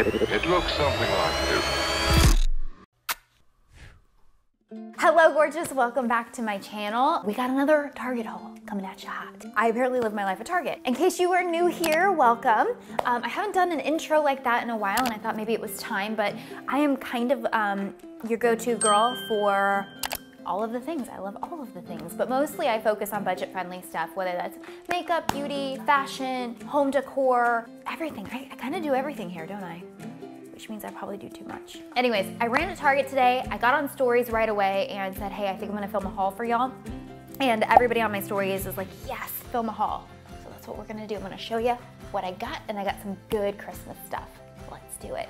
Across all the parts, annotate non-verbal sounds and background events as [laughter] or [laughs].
It looks something like this. Hello gorgeous, welcome back to my channel. We got another Target haul coming at you hot. I apparently live my life at Target. In case you are new here, welcome. Um, I haven't done an intro like that in a while and I thought maybe it was time, but I am kind of um, your go-to girl for all of the things. I love all of the things, but mostly I focus on budget friendly stuff, whether that's makeup, beauty, fashion, home decor, everything. I, I kind of do everything here, don't I? which means I probably do too much. Anyways, I ran to Target today. I got on stories right away and said, hey, I think I'm gonna film a haul for y'all. And everybody on my stories is like, yes, film a haul. So that's what we're gonna do. I'm gonna show you what I got and I got some good Christmas stuff. Do it.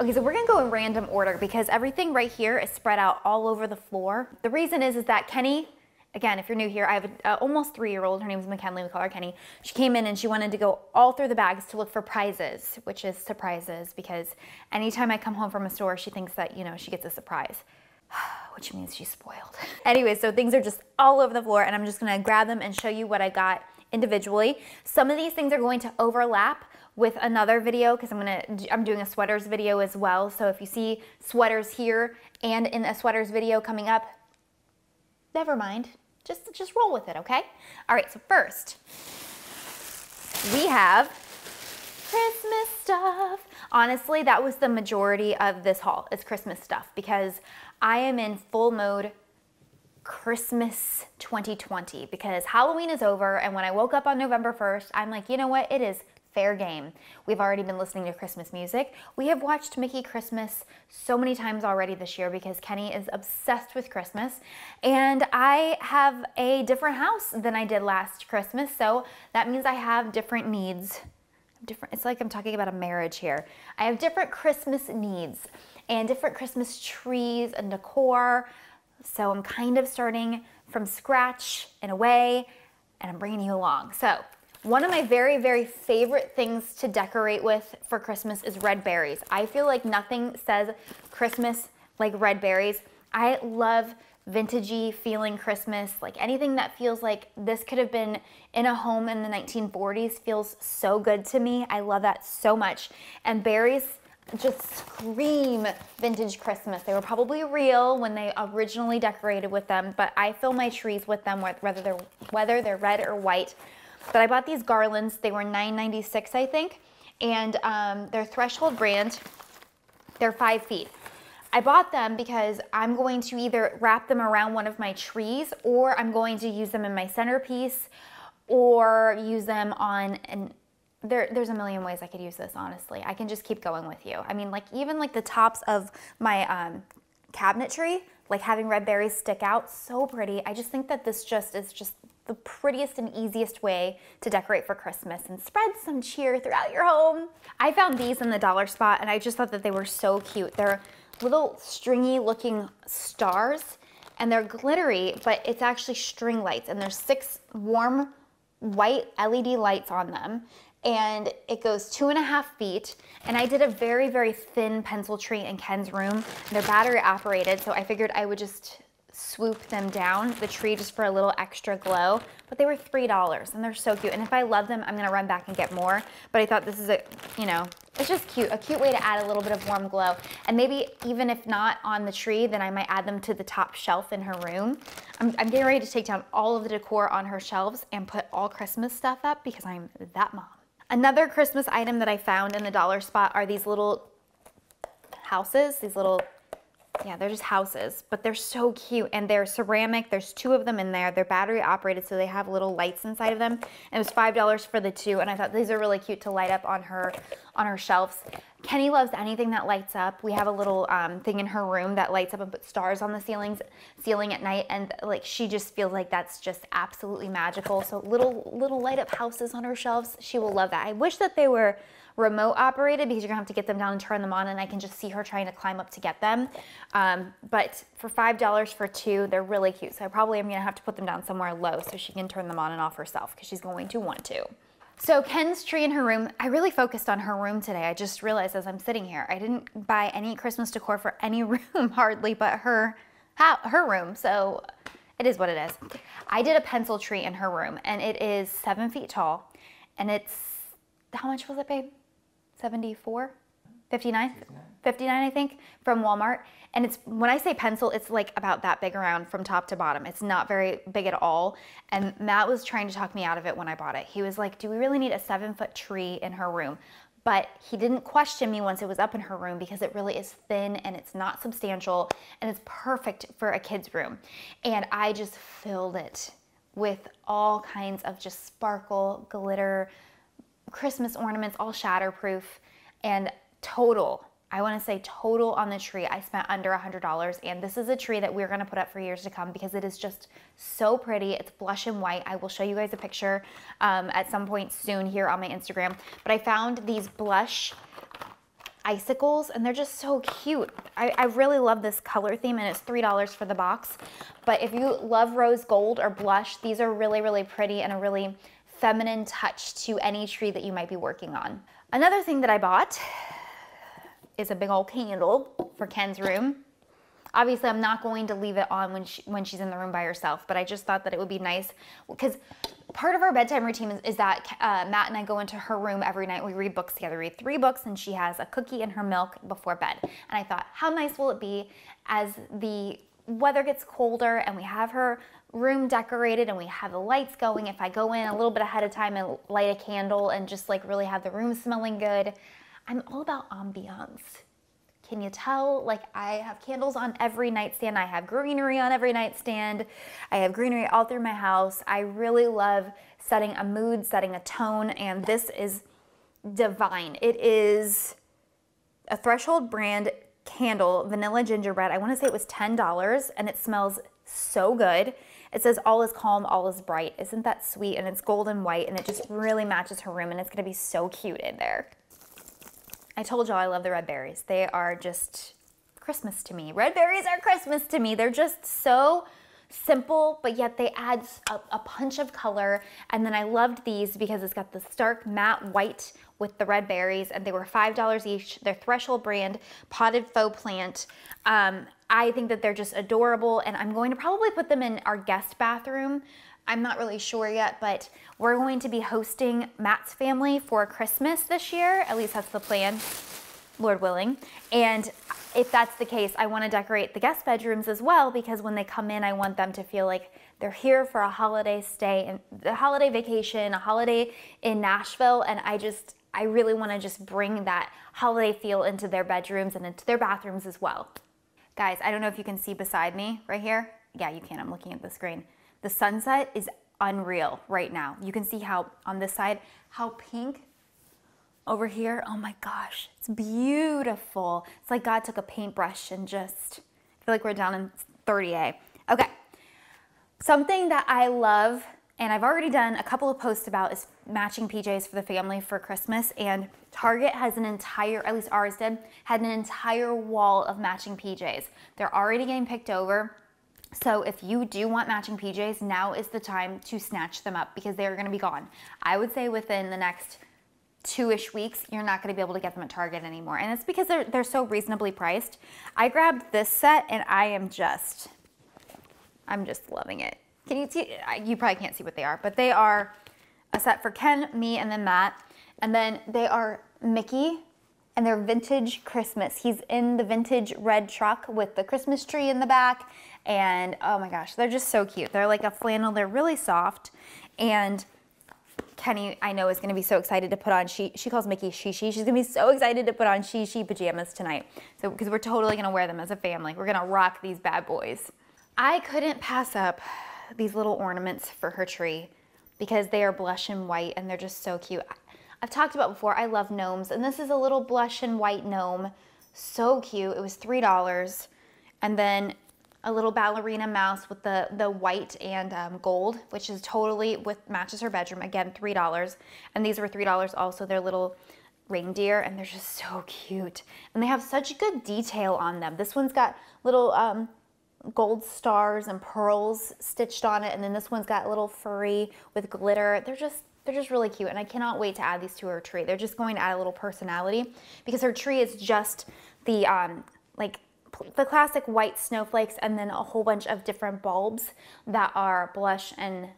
Okay, so we're gonna go in random order because everything right here is spread out all over the floor. The reason is, is that Kenny again, if you're new here, I have an almost three-year-old. Her name is McKinley. We call her Kenny. She came in and she wanted to go all through the bags to look for prizes, which is surprises because anytime I come home from a store, she thinks that, you know, she gets a surprise. [sighs] which means she's spoiled. [laughs] anyway, so things are just all over the floor and I'm just gonna grab them and show you what I got individually. Some of these things are going to overlap with another video because I'm gonna I'm doing a sweaters video as well. So if you see sweaters here and in a sweaters video coming up, never mind. Just, just roll with it, okay? All right, so first, we have Christmas stuff. Honestly, that was the majority of this haul is Christmas stuff because I am in full mode Christmas 2020 because Halloween is over and when I woke up on November 1st, I'm like, you know what? It is fair game. We've already been listening to Christmas music. We have watched Mickey Christmas so many times already this year because Kenny is obsessed with Christmas. And I have a different house than I did last Christmas. So that means I have different needs. Different, it's like I'm talking about a marriage here. I have different Christmas needs and different Christmas trees and decor. So I'm kind of starting from scratch in a way and I'm bringing you along. So one of my very, very favorite things to decorate with for Christmas is red berries. I feel like nothing says Christmas like red berries. I love vintagey feeling Christmas, like anything that feels like this could have been in a home in the 1940s feels so good to me. I love that so much. And berries just scream vintage Christmas. They were probably real when they originally decorated with them, but I fill my trees with them whether they're, whether they're red or white. But I bought these garlands. They were $9.96, I think. And um, they're Threshold brand. They're five feet. I bought them because I'm going to either wrap them around one of my trees or I'm going to use them in my centerpiece or use them on an there, there's a million ways I could use this, honestly. I can just keep going with you. I mean, like even like the tops of my um, cabinetry, like having red berries stick out, so pretty. I just think that this just is just the prettiest and easiest way to decorate for Christmas and spread some cheer throughout your home. I found these in the dollar spot and I just thought that they were so cute. They're little stringy looking stars and they're glittery, but it's actually string lights and there's six warm white LED lights on them and it goes two and a half feet. And I did a very, very thin pencil tree in Ken's room. They're battery operated, so I figured I would just swoop them down the tree just for a little extra glow, but they were $3 and they're so cute. And if I love them, I'm gonna run back and get more. But I thought this is a, you know, it's just cute, a cute way to add a little bit of warm glow. And maybe even if not on the tree, then I might add them to the top shelf in her room. I'm, I'm getting ready to take down all of the decor on her shelves and put all Christmas stuff up because I'm that mom. Another Christmas item that I found in the dollar spot are these little houses, these little yeah, they're just houses, but they're so cute and they're ceramic. There's two of them in there. They're battery operated, so they have little lights inside of them. And it was $5 for the two, and I thought these are really cute to light up on her on her shelves. Kenny loves anything that lights up. We have a little um, thing in her room that lights up and puts stars on the ceilings, ceiling at night, and like she just feels like that's just absolutely magical. So little little light up houses on her shelves, she will love that. I wish that they were remote operated because you're gonna have to get them down and turn them on and I can just see her trying to climb up to get them. Um, but for $5 for two, they're really cute. So I probably am gonna have to put them down somewhere low so she can turn them on and off herself because she's going to want to. So Ken's tree in her room, I really focused on her room today. I just realized as I'm sitting here, I didn't buy any Christmas decor for any [laughs] room hardly but her, her room. So it is what it is. I did a pencil tree in her room and it is seven feet tall and it's, how much was it, babe? 74 59 59 I think from Walmart. And it's when I say pencil it's like about that big around from top to bottom. It's not very big at all. And Matt was trying to talk me out of it when I bought it. He was like do we really need a seven foot tree in her room? But he didn't question me once it was up in her room because it really is thin and it's not substantial and it's perfect for a kid's room. And I just filled it with all kinds of just sparkle glitter Christmas ornaments all shatterproof and total I want to say total on the tree, I spent under $100. And this is a tree that we're going to put up for years to come because it is just so pretty. It's blush and white. I will show you guys a picture um, at some point soon here on my Instagram. But I found these blush icicles and they're just so cute. I, I, really love this color theme and it's $3 for the box. But if you love rose gold or blush, these are really, really pretty and a really feminine touch to any tree that you might be working on. Another thing that I bought is a big old candle for Ken's room. Obviously, I'm not going to leave it on when, she, when she's in the room by herself, but I just thought that it would be nice because part of our bedtime routine is, is that uh, Matt and I go into her room every night. We read books together, read three books, and she has a cookie and her milk before bed. And I thought, how nice will it be as the weather gets colder and we have her room decorated and we have the lights going. If I go in a little bit ahead of time and light a candle and just like really have the room smelling good, I'm all about ambiance. Can you tell? Like I have candles on every nightstand. I have greenery on every nightstand. I have greenery all through my house. I really love setting a mood, setting a tone, and this is divine. It is a Threshold brand candle, vanilla gingerbread. I want to say it was $10 and it smells so good. It says all is calm, all is bright. Isn't that sweet? And it's golden white and it just really matches her room and it's going to be so cute in there. I told y'all I love the red berries. They are just Christmas to me. Red berries are Christmas to me. They're just so simple, but yet they add a, a, punch of color. And then I loved these because it's got the stark matte white with the red berries and they were $5 each. They're Threshold brand potted faux plant. Um, I think that they're just adorable and I'm going to probably put them in our guest bathroom I'm not really sure yet, but we're going to be hosting Matt's family for Christmas this year. At least that's the plan, Lord willing. And if that's the case, I want to decorate the guest bedrooms as well because when they come in, I want them to feel like they're here for a holiday stay and the holiday vacation, a holiday in Nashville. And I just, I really want to just bring that holiday feel into their bedrooms and into their bathrooms as well. Guys, I don't know if you can see beside me right here. Yeah, you can. I'm looking at the screen. The sunset is unreal right now. You can see how on this side, how pink over here, oh my gosh, it's beautiful. It's like God took a paintbrush and just, I feel like we're down in 30A. Okay, something that I love and I've already done a couple of posts about is matching PJs for the family for Christmas and Target has an entire, at least ours did, had an entire wall of matching PJs. They're already getting picked over. So if you do want matching PJs, now is the time to snatch them up because they're gonna be gone. I would say within the next two-ish weeks, you're not gonna be able to get them at Target anymore. And it's because they're, they're so reasonably priced. I grabbed this set and I am just, I'm just loving it. Can you see, you probably can't see what they are, but they are a set for Ken, me, and then Matt. And then they are Mickey and they're vintage Christmas. He's in the vintage red truck with the Christmas tree in the back and oh my gosh, they're just so cute. They're like a flannel, they're really soft. And Kenny, I know, is gonna be so excited to put on, she, she calls Mickey Shishi. She's gonna be so excited to put on Shishi pajamas tonight. So, because we're totally gonna wear them as a family. We're gonna rock these bad boys. I couldn't pass up these little ornaments for her tree because they are blush and white and they're just so cute. I've talked about before, I love gnomes and this is a little blush and white gnome. So cute, it was $3. And then a little ballerina mouse with the, the white and um, gold, which is totally with matches her bedroom. Again, $3. And these were $3 also. They're little reindeer and they're just so cute. And they have such good detail on them. This one's got little um, gold stars and pearls stitched on it. And then this one's got a little furry with glitter. They're just, they're just really cute. And I cannot wait to add these to her tree. They're just going to add a little personality because her tree is just the um, like the classic white snowflakes and then a whole bunch of different bulbs that are blush and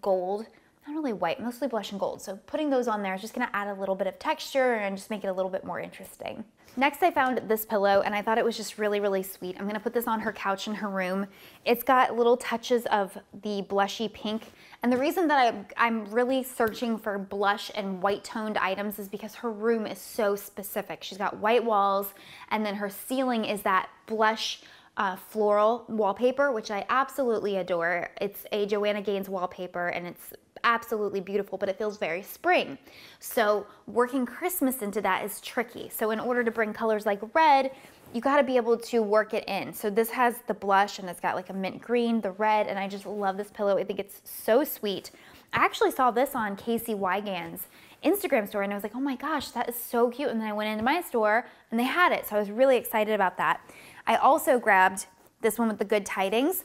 gold not really white, mostly blush and gold. So putting those on there is just gonna add a little bit of texture and just make it a little bit more interesting. Next, I found this pillow and I thought it was just really, really sweet. I'm gonna put this on her couch in her room. It's got little touches of the blushy pink. And the reason that I, I'm really searching for blush and white toned items is because her room is so specific. She's got white walls and then her ceiling is that blush uh, floral wallpaper, which I absolutely adore. It's a Joanna Gaines wallpaper and it's absolutely beautiful, but it feels very spring. So working Christmas into that is tricky. So in order to bring colors like red, you gotta be able to work it in. So this has the blush and it's got like a mint green, the red, and I just love this pillow. I think it's so sweet. I actually saw this on Casey Wiegand's Instagram store and I was like, oh my gosh, that is so cute. And then I went into my store and they had it. So I was really excited about that. I also grabbed this one with the good tidings.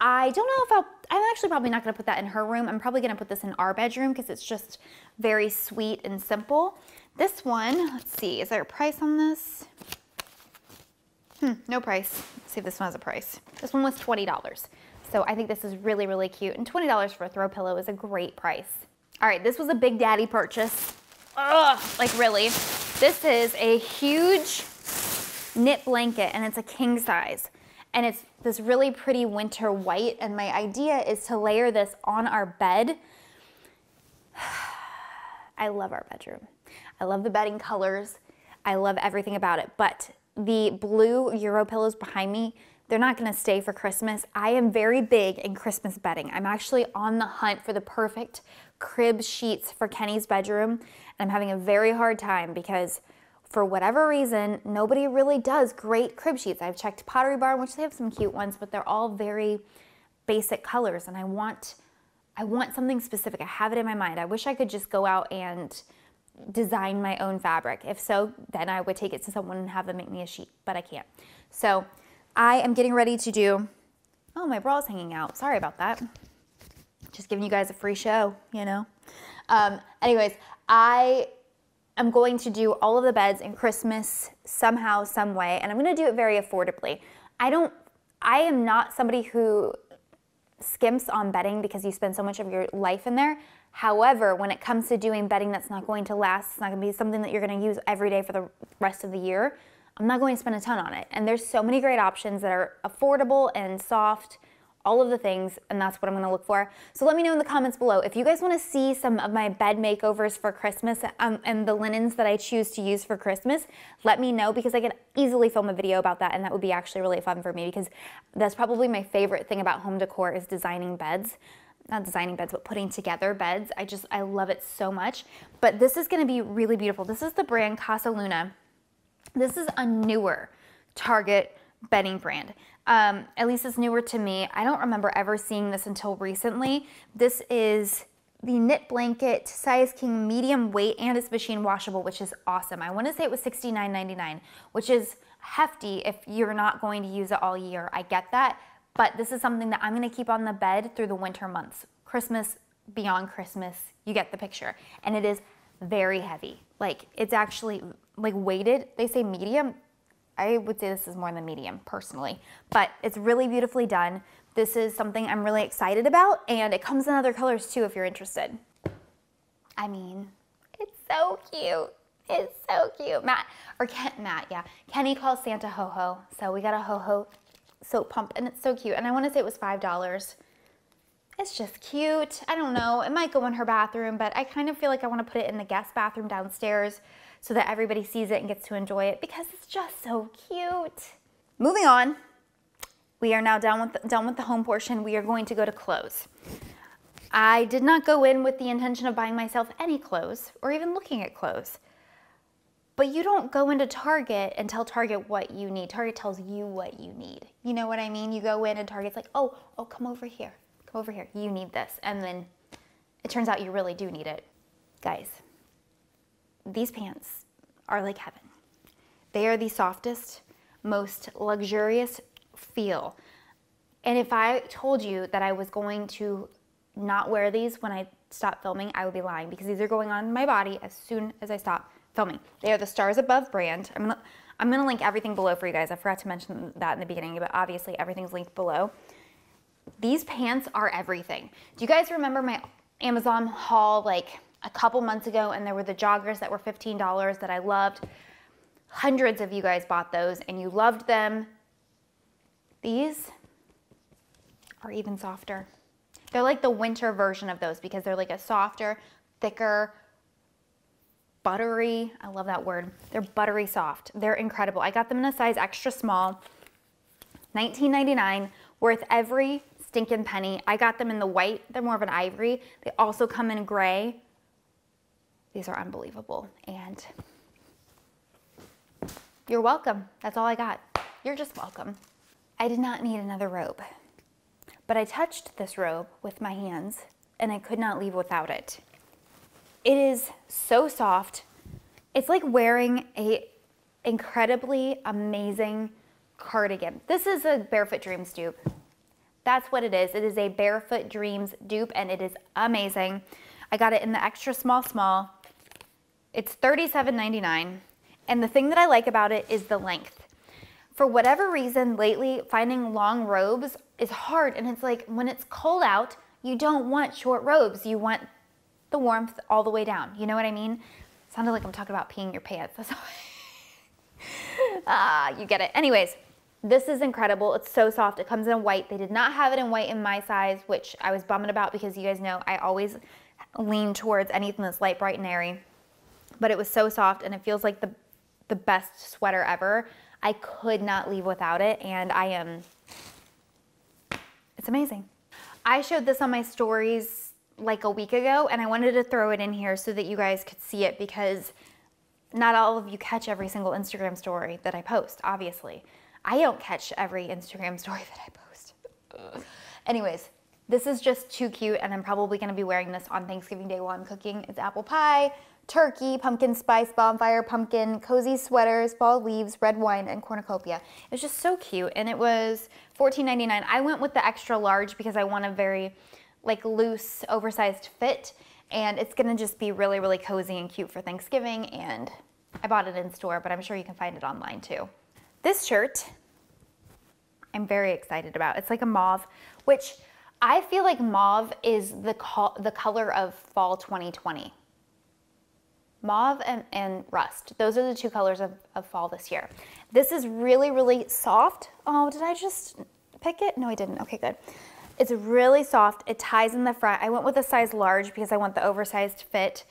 I don't know if I'll, I'm actually probably not gonna put that in her room. I'm probably gonna put this in our bedroom because it's just very sweet and simple. This one, let's see, is there a price on this? Hmm, no price. Let's see if this one has a price. This one was $20. So I think this is really, really cute. And $20 for a throw pillow is a great price. All right, this was a big daddy purchase. Ugh, like really. This is a huge knit blanket and it's a king size and it's this really pretty winter white. And my idea is to layer this on our bed. [sighs] I love our bedroom. I love the bedding colors. I love everything about it. But the blue Euro pillows behind me, they're not gonna stay for Christmas. I am very big in Christmas bedding. I'm actually on the hunt for the perfect crib sheets for Kenny's bedroom. And I'm having a very hard time because for whatever reason, nobody really does great crib sheets. I've checked Pottery Barn, which they have some cute ones, but they're all very basic colors and I want I want something specific. I have it in my mind. I wish I could just go out and design my own fabric. If so, then I would take it to someone and have them make me a sheet, but I can't. So I am getting ready to do, oh, my bra is hanging out. Sorry about that. Just giving you guys a free show, you know? Um, anyways, I I'm going to do all of the beds in Christmas somehow, some way, and I'm going to do it very affordably. I don't, I am not somebody who skimps on bedding because you spend so much of your life in there. However, when it comes to doing bedding that's not going to last, it's not going to be something that you're going to use every day for the rest of the year, I'm not going to spend a ton on it. And there's so many great options that are affordable and soft all of the things, and that's what I'm gonna look for. So let me know in the comments below. If you guys wanna see some of my bed makeovers for Christmas um, and the linens that I choose to use for Christmas, let me know because I could easily film a video about that and that would be actually really fun for me because that's probably my favorite thing about home decor is designing beds not designing beds, but putting together beds. I just, I love it so much. But this is gonna be really beautiful. This is the brand Casaluna. This is a newer Target bedding brand. Um, at least it's newer to me. I don't remember ever seeing this until recently. This is the knit blanket size king medium weight and it's machine washable which is awesome i want to say it was $69.99 which is hefty if you're not going to use it all year i get that but this is something that i'm going to keep on the bed through the winter months christmas beyond christmas you get the picture and it is very heavy like it's actually like weighted they say medium I would say this is more than medium personally, but it's really beautifully done. This is something I'm really excited about and it comes in other colors too if you're interested. I mean, it's so cute. It's so cute. Matt, or Ken, Matt, yeah. Kenny calls Santa Ho-Ho. So we got a Ho-Ho soap pump and it's so cute. And I want to say it was $5. It's just cute. I don't know. It might go in her bathroom, but I kind of feel like I want to put it in the guest bathroom downstairs so that everybody sees it and gets to enjoy it because it's just so cute. Moving on, we are now done with the, done with the home portion. We are going to go to clothes. I did not go in with the intention of buying myself any clothes or even looking at clothes. But you don't go into Target and tell Target what you need. Target tells you what you need. You know what I mean? You go in and Target's like, oh, oh, come over here. Come over here. You need this. And then it turns out you really do need it. Guys, these pants are like heaven. They are the softest, most luxurious feel. And if I told you that I was going to not wear these when I stop filming, I would be lying because these are going on my body as soon as I stop filming. They are the Stars Above brand. I'm gonna, I'm gonna link everything below for you guys. I forgot to mention that in the beginning, but obviously everything's linked below. These pants are everything. Do you guys remember my Amazon haul like a couple months ago and there were the joggers that were $15 that I loved. Hundreds of you guys bought those and you loved them. These are even softer. They're like the winter version of those because they're like a softer, thicker, buttery, I love that word. They're buttery soft. They're incredible. I got them in a size extra small, $19.99, worth every stinking penny. I got them in the white. They're more of an ivory. They also come in gray. These are unbelievable. And you're welcome. That's all I got. You're just welcome. I did not need another robe, but I touched this robe with my hands and I could not leave without it. It is so soft. It's like wearing a incredibly amazing cardigan. This is a Barefoot Dreams dupe. That's what it is. It is a Barefoot Dreams dupe and it is amazing. I got it in the extra small small. It's $37.99. And the thing that I like about it is the length. For whatever reason, lately, finding long robes is hard. And it's like when it's cold out, you don't want short robes. You want the warmth all the way down. You know what I mean? Sounded like I'm talking about peeing your pants. [laughs] That's ah, you get it. Anyways, this is incredible. It's so soft. It comes in white. They did not have it in white in my size, which I was bumming about because you guys know I always lean towards anything that's light, bright, and airy. But it was so soft and it feels like the, the best sweater ever. I could not leave without it and I am, it's amazing. I showed this on my stories like a week ago and I wanted to throw it in here so that you guys could see it because not all of you catch every single Instagram story that I post, obviously. I don't catch every Instagram [laughs] story that I post. [laughs] Anyways, this is just too cute and I'm probably gonna be wearing this on Thanksgiving Day while I'm cooking. It's apple pie, turkey, pumpkin spice, bonfire, pumpkin, cozy sweaters, fall leaves, red wine, and cornucopia. It was just so cute and it was $14.99. I went with the extra large because I want a very like loose, oversized fit. And it's gonna just be really, really cozy and cute for Thanksgiving. And I bought it in store, but I'm sure you can find it online too. This shirt, I'm very excited about. It's like a mauve, which I feel like mauve is the, co the color of fall 2020. Mauve and, and rust. Those are the two colors of, of fall this year. This is really, really soft. Oh, did I just pick it? No, I didn't. Okay, good. It's really soft. It ties in the front. I went with a size large because I want the oversized fit.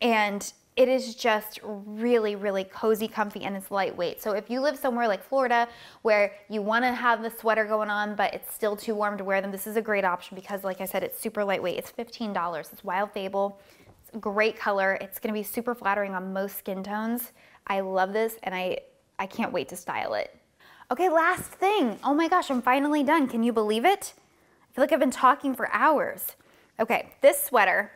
And it is just really, really cozy, comfy, and it's lightweight. So if you live somewhere like Florida where you want to have the sweater going on, but it's still too warm to wear them, this is a great option because like I said, it's super lightweight. It's $15. It's Wild Fable. Great color. It's going to be super flattering on most skin tones. I love this and I, I can't wait to style it. Okay, last thing. Oh my gosh, I'm finally done. Can you believe it? I feel like I've been talking for hours. Okay, this sweater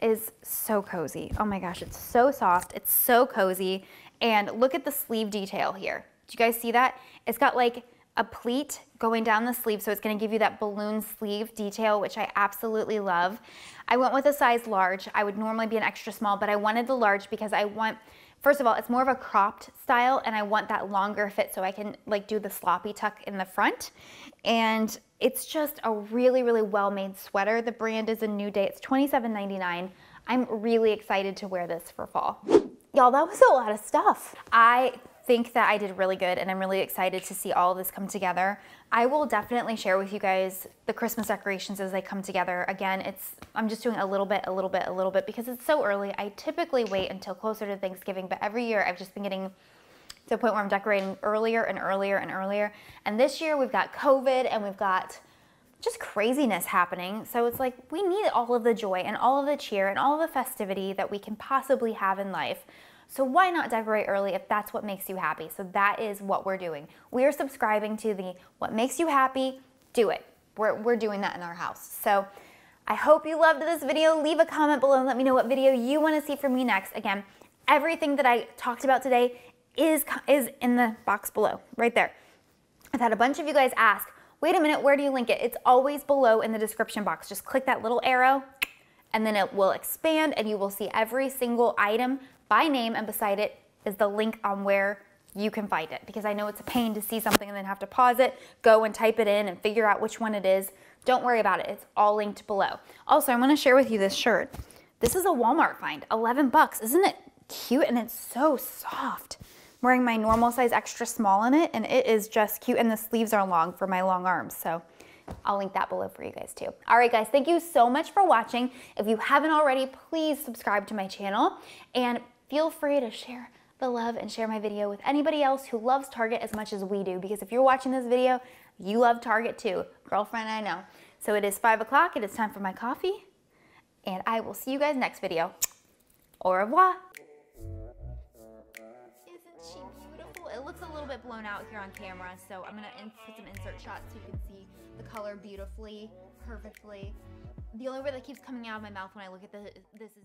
is so cozy. Oh my gosh, it's so soft. It's so cozy. And look at the sleeve detail here. Do you guys see that? It's got like a pleat going down the sleeve, so it's gonna give you that balloon sleeve detail, which I absolutely love. I went with a size large. I would normally be an extra small, but I wanted the large because I want, first of all, it's more of a cropped style and I want that longer fit so I can like do the sloppy tuck in the front. And it's just a really, really well-made sweater. The brand is a New Day. It's $27.99. I'm really excited to wear this for fall. Y'all, that was a lot of stuff. I think that I did really good and I'm really excited to see all of this come together. I will definitely share with you guys the Christmas decorations as they come together. Again, it's I'm just doing a little bit, a little bit, a little bit because it's so early. I typically wait until closer to Thanksgiving, but every year I've just been getting to the point where I'm decorating earlier and earlier and earlier. And this year we've got COVID and we've got just craziness happening. So it's like we need all of the joy and all of the cheer and all of the festivity that we can possibly have in life. So why not decorate early if that's what makes you happy? So that is what we're doing. We are subscribing to the what makes you happy, do it. We're, we're doing that in our house. So I hope you loved this video. Leave a comment below and let me know what video you want to see from me next. Again, everything that I talked about today is, is in the box below, right there. I've had a bunch of you guys ask, wait a minute, where do you link it? It's always below in the description box. Just click that little arrow and then it will expand and you will see every single item by name and beside it is the link on where you can find it because I know it's a pain to see something and then have to pause it, go and type it in and figure out which one it is. Don't worry about it. It's all linked below. Also, I want to share with you this shirt. This is a Walmart find, 11 bucks. Isn't it cute? And it's so soft. I'm wearing my normal size extra small in it and it is just cute and the sleeves are long for my long arms. So I'll link that below for you guys too. All right, guys, thank you so much for watching. If you haven't already, please subscribe to my channel and feel free to share the love and share my video with anybody else who loves Target as much as we do. Because if you're watching this video, you love Target too. Girlfriend, I know. So it is five o'clock. It is time for my coffee. And I will see you guys next video. Au revoir. Isn't she beautiful? It looks a little bit blown out here on camera. So I'm to put some insert shots so you can see the color beautifully, perfectly. The only word that keeps coming out of my mouth when I look at this is...